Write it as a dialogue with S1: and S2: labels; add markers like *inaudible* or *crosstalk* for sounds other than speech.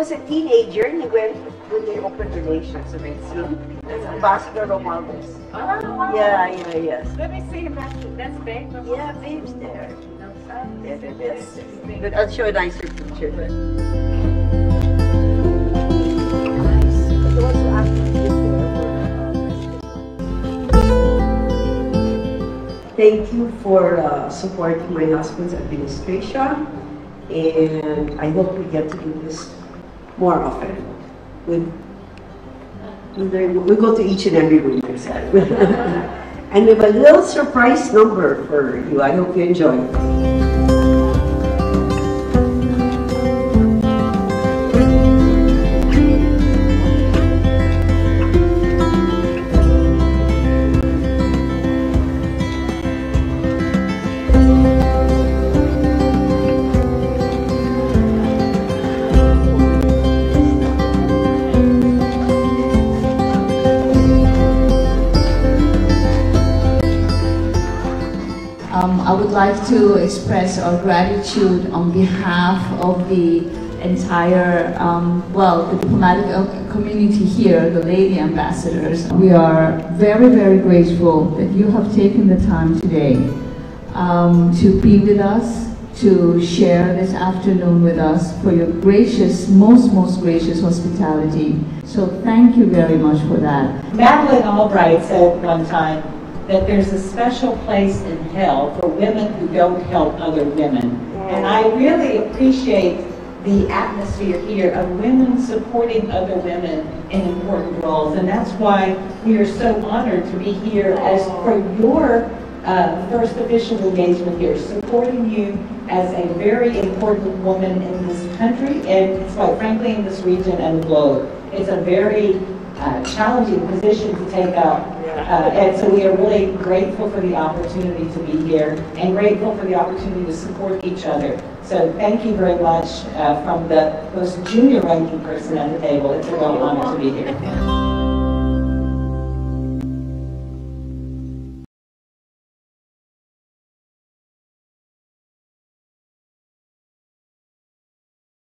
S1: was a teenager, he went when they opened relations with Maxine. That's Ambassador Romualdez.
S2: Oh.
S1: Yeah, yeah, yes.
S2: Let me see him. That's, that's big.
S1: Yeah, Babe's there. Yeah,
S2: Yes.
S1: yes. But I'll show a nicer picture. But the ones who actually live there were, Thank you for uh, supporting my husband's administration, and I hope we get to do this more often. With we go to each and every I. *laughs* And we have a little surprise number for you. I hope you enjoy.
S3: Um, I would like to express our gratitude on behalf of the entire, um, well, the diplomatic uh, community here, the lady ambassadors. We are very, very grateful that you have taken the time today um, to be with us, to share this afternoon with us for your gracious, most, most gracious hospitality. So thank you very much for that.
S4: Madeleine Albright said one time that there's a special place in hell for women who don't help other women. And I really appreciate the atmosphere here of women supporting other women in important roles. And that's why we are so honored to be here as for your uh, first official engagement here, supporting you as a very important woman in this country and quite frankly in this region and the globe. It's a very uh, challenging position to take up. Uh, and so we are really grateful for the opportunity to be here and grateful for the opportunity to support each other. So thank you very much uh, from the most junior ranking person at the table. It's a real honor to be here. *laughs*